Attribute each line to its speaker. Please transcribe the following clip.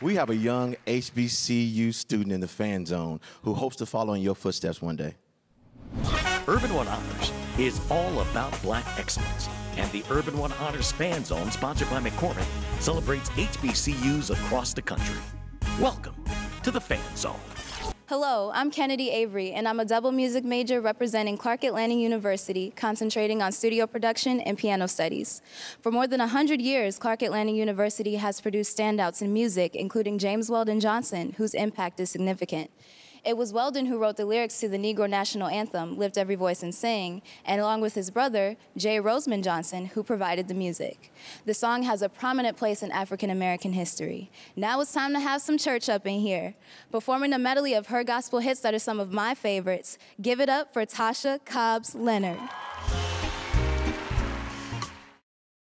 Speaker 1: We have a young HBCU student in the fan zone who hopes to follow in your footsteps one day.
Speaker 2: Urban One Honors is all about black excellence. And the Urban One Honors Fan Zone, sponsored by McCormick, celebrates HBCUs across the country. Welcome to the Fan Zone.
Speaker 3: Hello, I'm Kennedy Avery, and I'm a double music major representing Clark Atlanta University, concentrating on studio production and piano studies. For more than 100 years, Clark Atlanta University has produced standouts in music, including James Weldon Johnson, whose impact is significant. It was Weldon who wrote the lyrics to the Negro National Anthem, Lift Every Voice and Sing, and along with his brother, J. Rosamond Johnson, who provided the music. The song has a prominent place in African American history. Now it's time to have some church up in here. Performing a medley of her gospel hits that are some of my favorites, give it up for Tasha Cobbs Leonard.